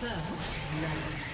First love.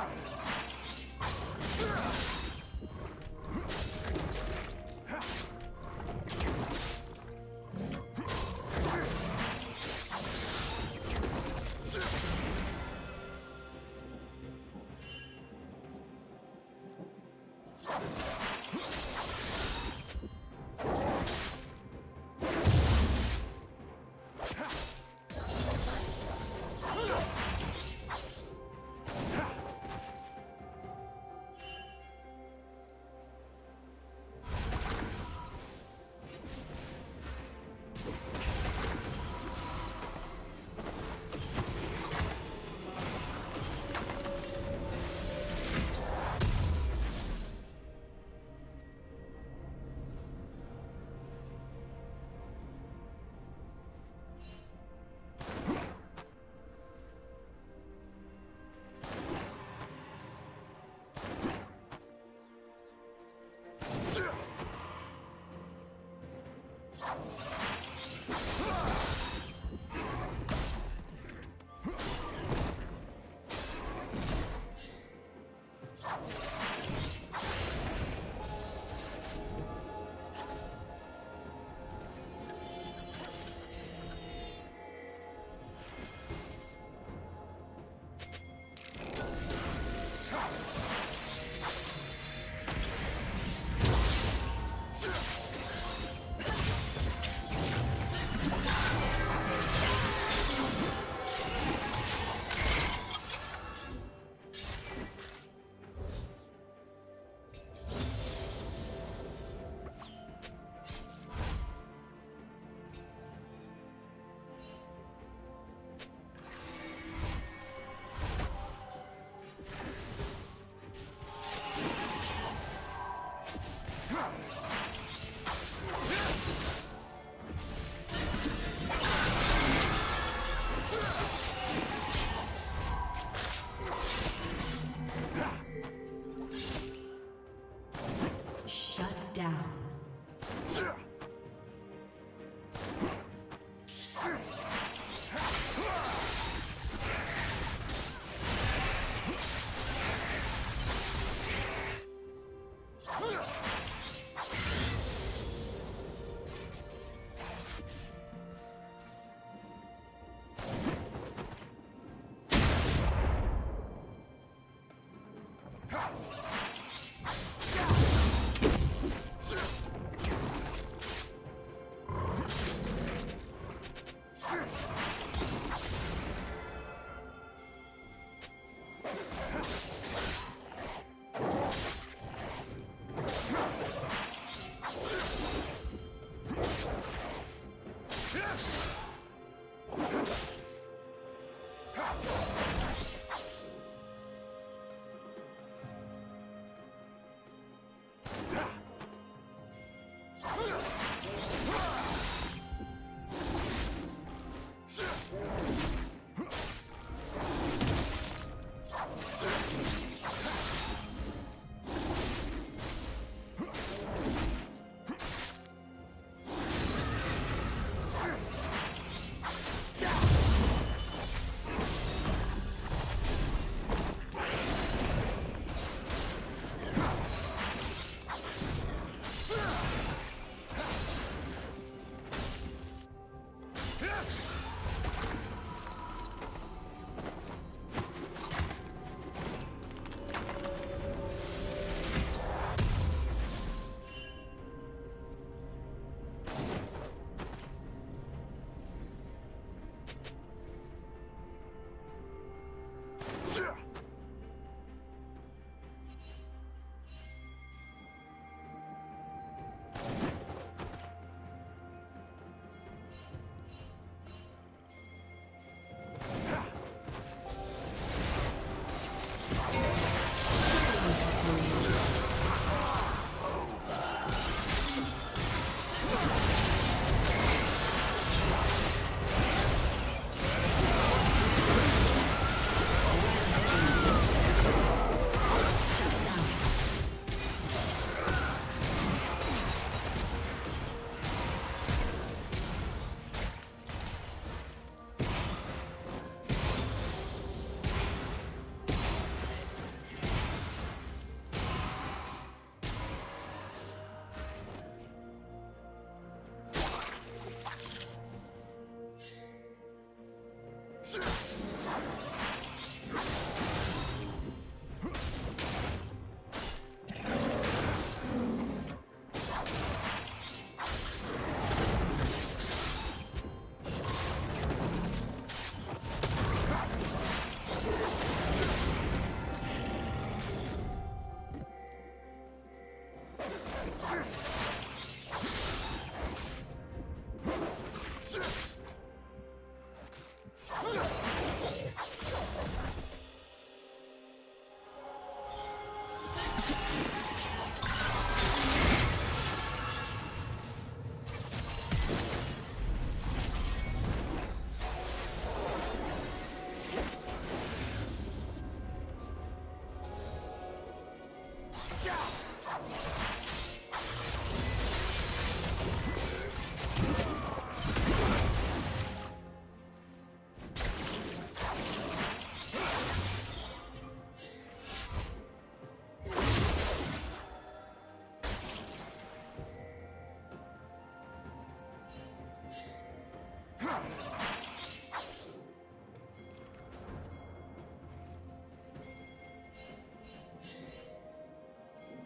Wow!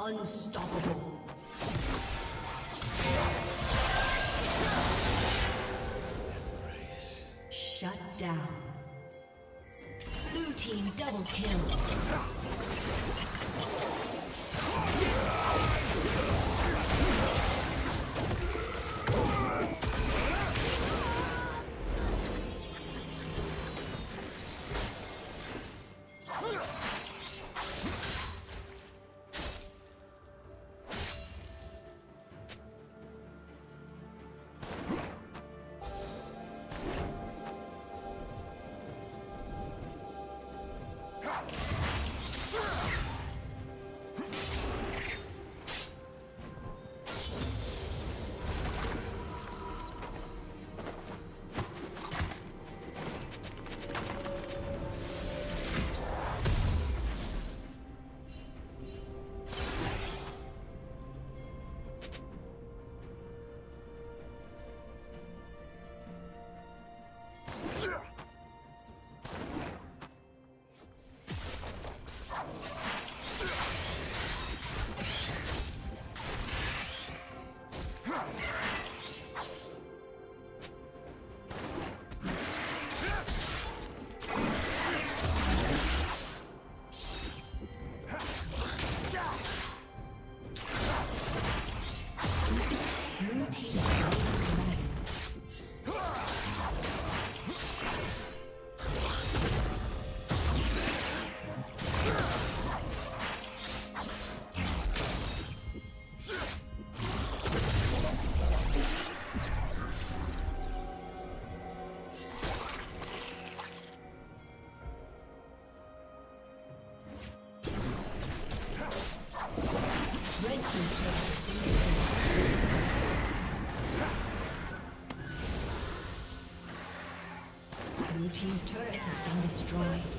Unstoppable. Shut down. Blue team double kill. Rampage.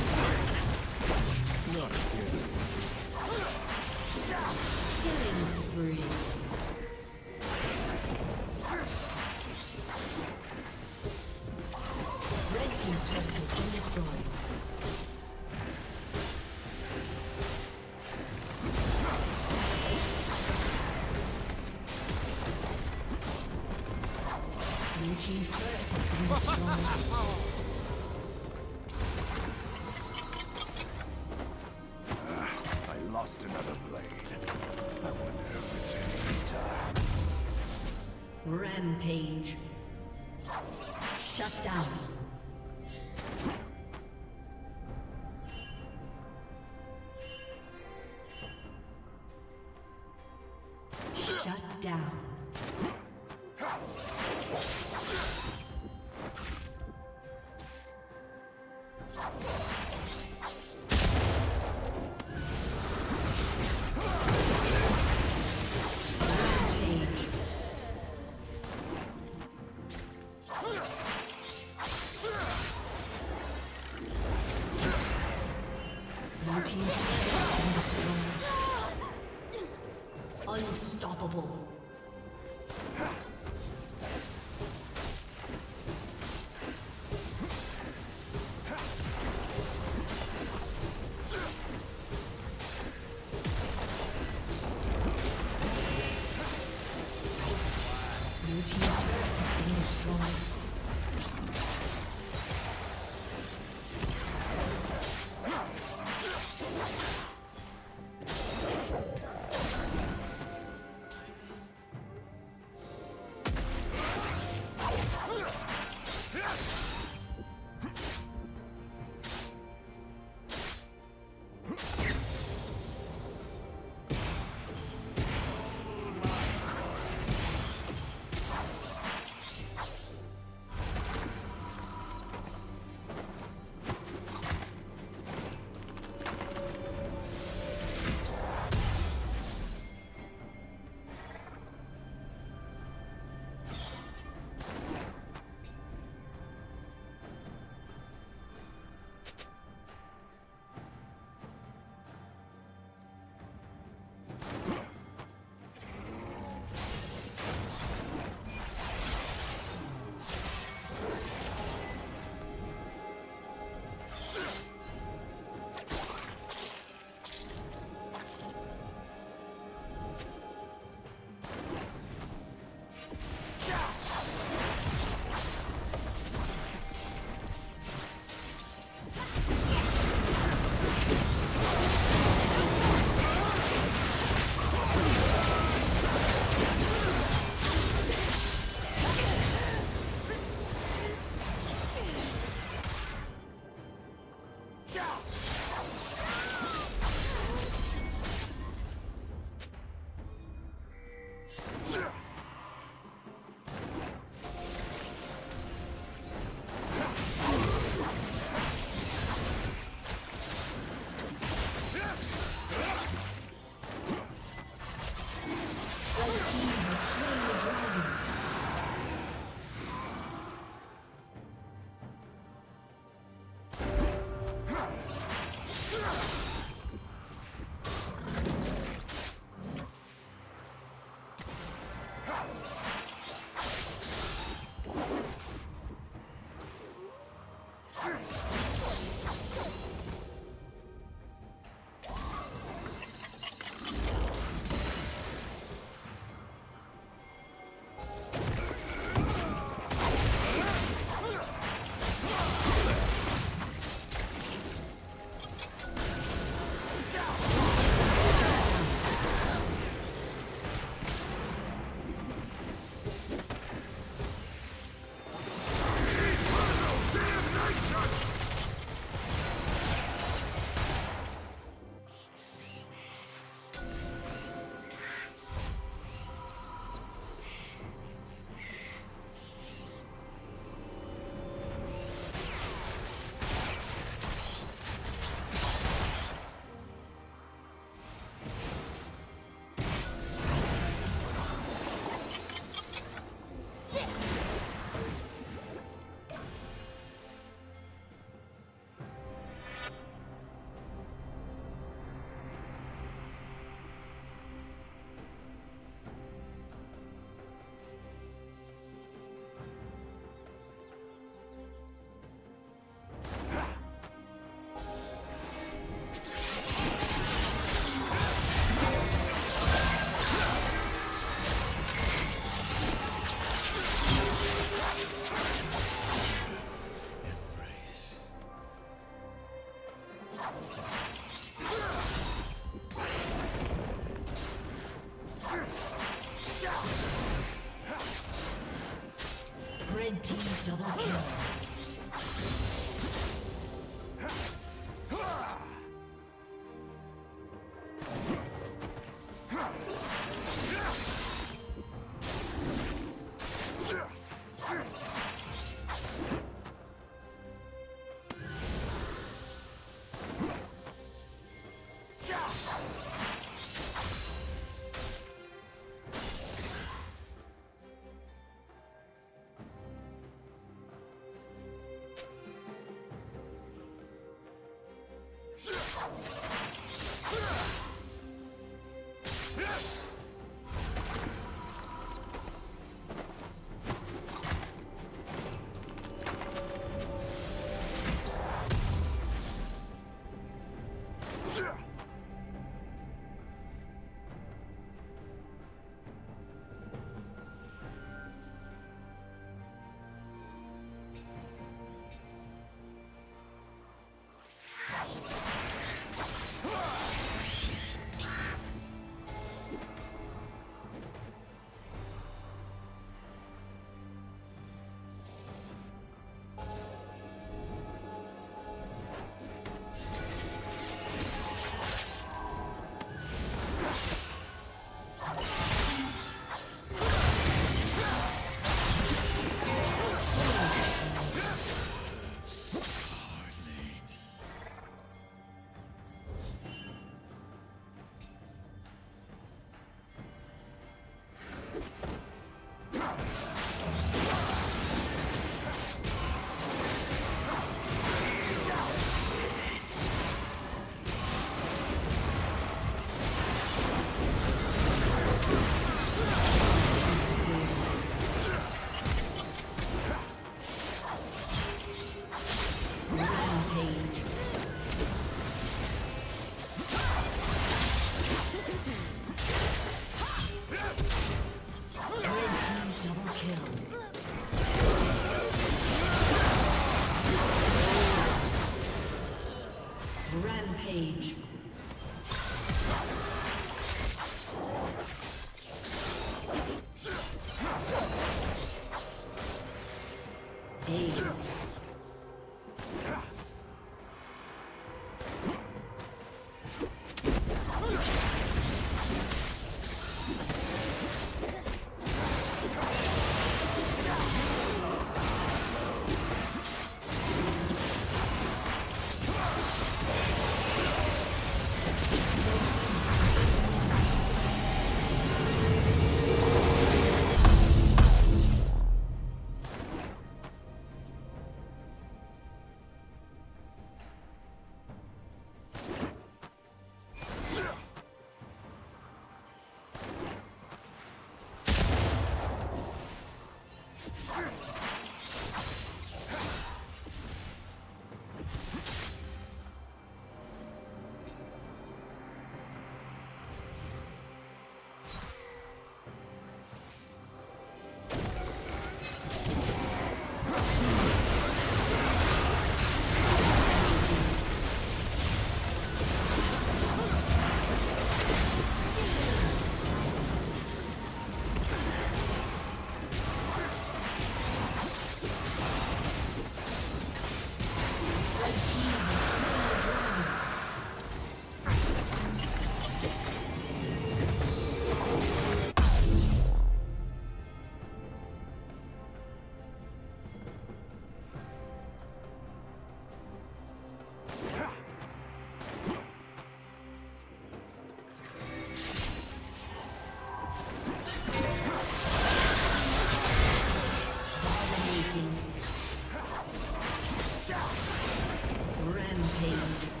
Please.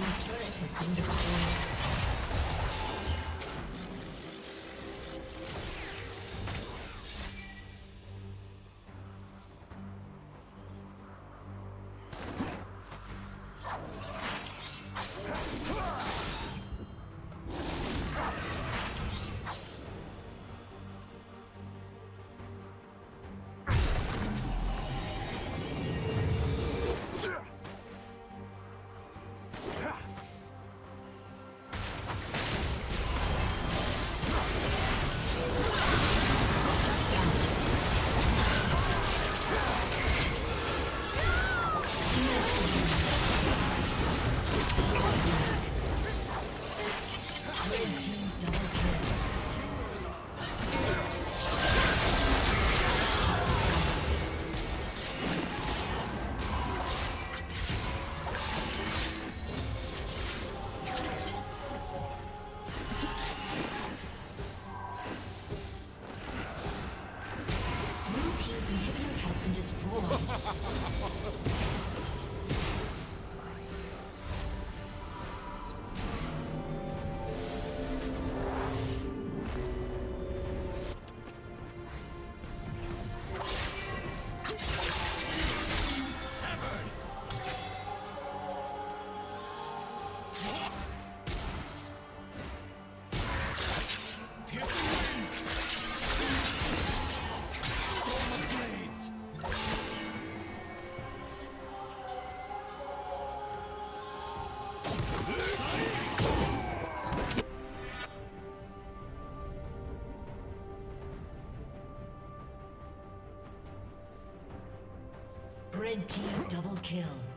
Red kill.